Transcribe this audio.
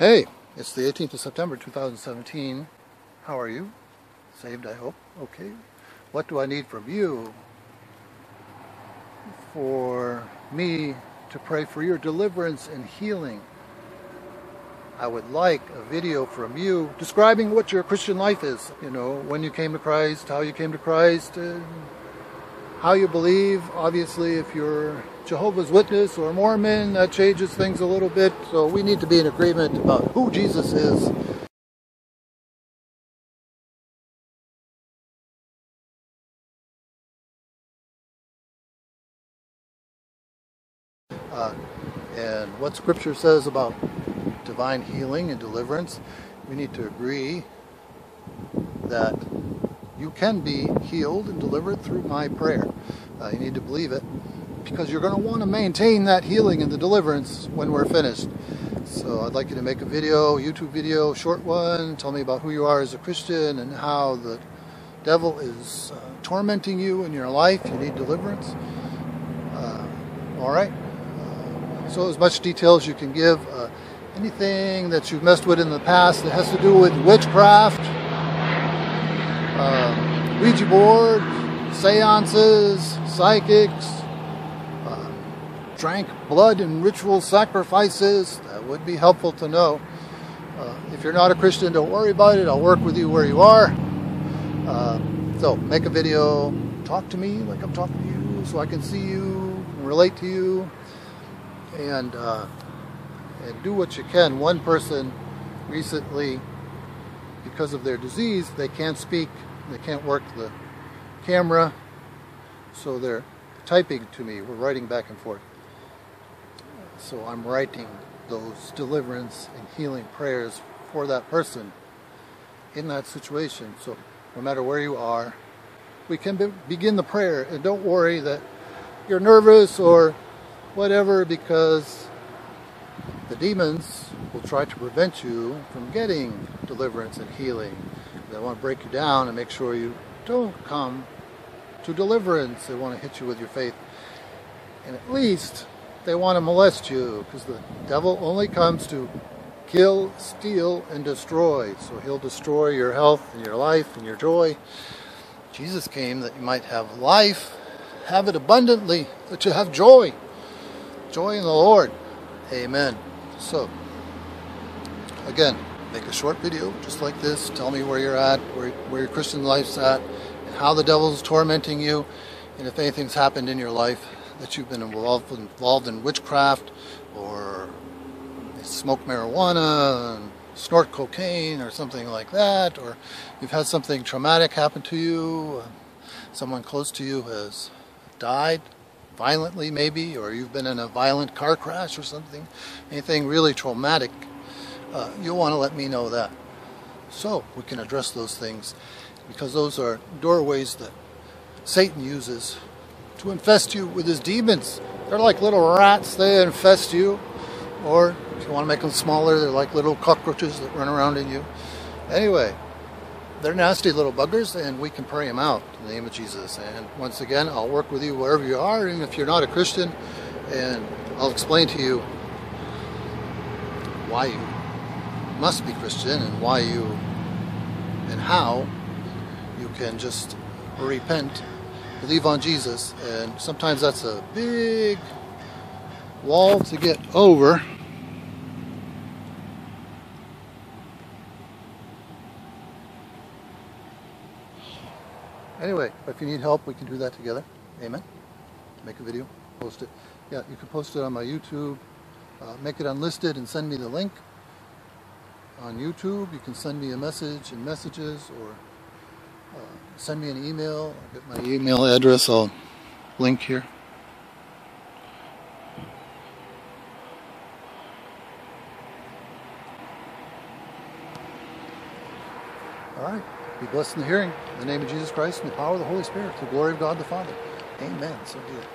Hey, it's the 18th of September 2017. How are you? Saved, I hope. Okay. What do I need from you for me to pray for your deliverance and healing? I would like a video from you describing what your Christian life is. You know, when you came to Christ, how you came to Christ, how you believe. Obviously, if you're Jehovah's Witness or Mormon, that changes things a little bit. So we need to be in agreement about who Jesus is. Uh, and what Scripture says about divine healing and deliverance, we need to agree that you can be healed and delivered through my prayer. Uh, you need to believe it because you're going to want to maintain that healing and the deliverance when we're finished. So I'd like you to make a video, YouTube video, short one, tell me about who you are as a Christian and how the devil is uh, tormenting you in your life. You need deliverance. Uh, all right. Uh, so as much detail as you can give. Uh, anything that you've messed with in the past that has to do with witchcraft, uh, Ouija board, seances, psychics, drank blood in ritual sacrifices. That would be helpful to know. Uh, if you're not a Christian, don't worry about it. I'll work with you where you are. Uh, so make a video, talk to me like I'm talking to you so I can see you relate to you. And, uh, and do what you can. One person recently, because of their disease, they can't speak they can't work the camera, so they're typing to me. We're writing back and forth. So I'm writing those deliverance and healing prayers for that person in that situation. So no matter where you are, we can be begin the prayer. And don't worry that you're nervous or whatever because the demons will try to prevent you from getting deliverance and healing. They want to break you down and make sure you don't come to deliverance. They want to hit you with your faith. And at least they want to molest you because the devil only comes to kill, steal, and destroy. So he'll destroy your health and your life and your joy. Jesus came that you might have life, have it abundantly, that you have joy. Joy in the Lord. Amen. So, again, make a short video just like this. Tell me where you're at, where, where your Christian life's at, and how the devil's tormenting you, and if anything's happened in your life that you've been involved, involved in witchcraft or smoke marijuana, snort cocaine or something like that, or you've had something traumatic happen to you, someone close to you has died violently maybe, or you've been in a violent car crash or something, anything really traumatic uh, you'll want to let me know that. So we can address those things because those are doorways that Satan uses to infest you with his demons. They're like little rats, they infest you. Or if you want to make them smaller, they're like little cockroaches that run around in you. Anyway, they're nasty little buggers and we can pray them out in the name of Jesus. And once again, I'll work with you wherever you are, and if you're not a Christian, and I'll explain to you why you must be Christian and why you and how you can just repent, believe on Jesus, and sometimes that's a big wall to get over. Anyway, if you need help, we can do that together. Amen. Make a video, post it. Yeah, you can post it on my YouTube, uh, make it unlisted, and send me the link on YouTube. You can send me a message in messages or uh, send me an email. I'll get my email address. I'll link here. All right. Be blessed in the hearing. In the name of Jesus Christ and the power of the Holy Spirit. The glory of God the Father. Amen. So be it.